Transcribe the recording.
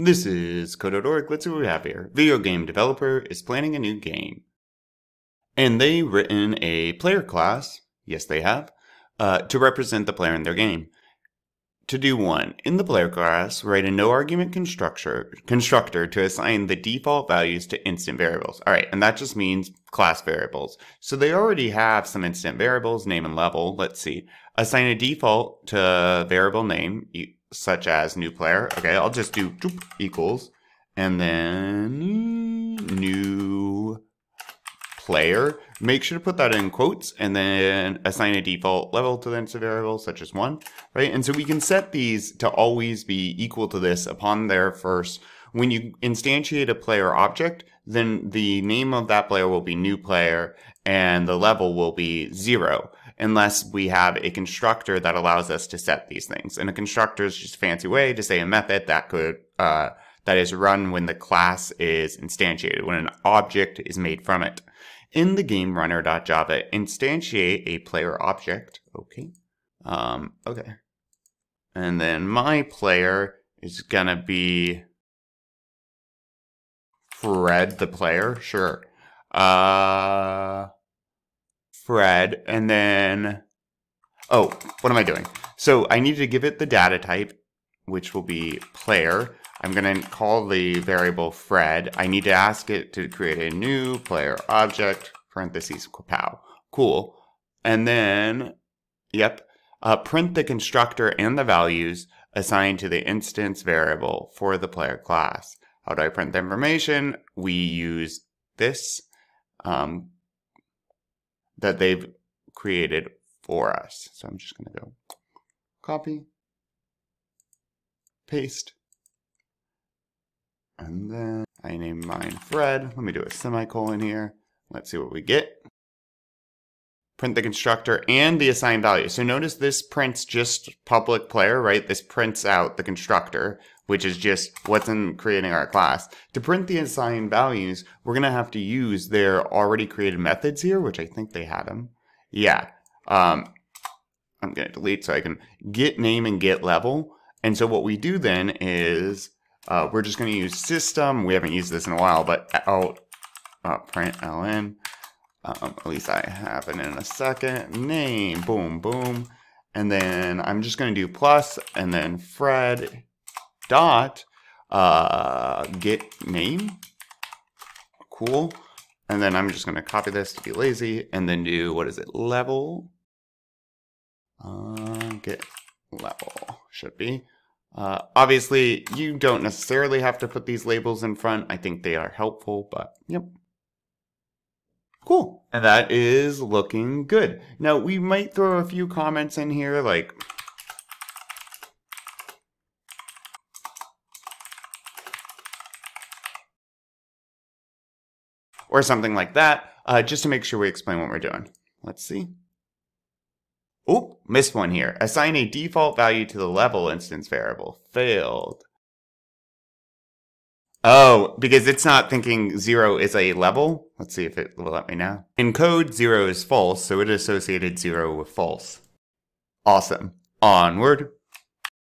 This is Code.org. Let's see what we have here. Video game developer is planning a new game. And they written a player class, yes they have, uh, to represent the player in their game. To do one, in the player class, write a no argument constructor, constructor to assign the default values to instance variables. All right, and that just means class variables. So they already have some instance variables, name and level. Let's see. Assign a default to variable name, such as new player. Okay, I'll just do equals and then new player. Make sure to put that in quotes and then assign a default level to the instance variable such as one, right? And so we can set these to always be equal to this upon their first. When you instantiate a player object, then the name of that player will be new player and the level will be zero unless we have a constructor that allows us to set these things. And a constructor is just a fancy way to say a method that could, uh, that is run when the class is instantiated, when an object is made from it. In the game runner.java, instantiate a player object. Okay. Um, okay. And then my player is gonna be Fred the player. Sure. Uh, Fred, and then, oh, what am I doing? So I need to give it the data type, which will be player. I'm going to call the variable Fred. I need to ask it to create a new player object, parentheses, pow. Cool. And then, yep, uh, print the constructor and the values assigned to the instance variable for the player class. How do I print the information? We use this um, that they've created for us. So I'm just going to go copy, paste, and then I name mine Fred. Let me do a semicolon here. Let's see what we get. Print the constructor and the assigned value. So notice this prints just public player, right? This prints out the constructor, which is just what's in creating our class. To print the assigned values, we're going to have to use their already created methods here, which I think they had them. Yeah. Um, I'm going to delete so I can get name and get level. And so what we do then is uh, we're just going to use system. We haven't used this in a while, but out uh, print ln. Um, at least I have it in a second. Name, boom, boom. And then I'm just going to do plus and then Fred dot uh, get name. Cool. And then I'm just going to copy this to be lazy and then do, what is it, level? Uh, get level, should be. Uh, obviously, you don't necessarily have to put these labels in front. I think they are helpful, but yep. Cool. And that is looking good. Now, we might throw a few comments in here, like, or something like that, uh, just to make sure we explain what we're doing. Let's see. Oh, missed one here. Assign a default value to the level instance variable. Failed. Oh, because it's not thinking zero is a level. Let's see if it will let me know. In code, zero is false, so it associated zero with false. Awesome. Onward.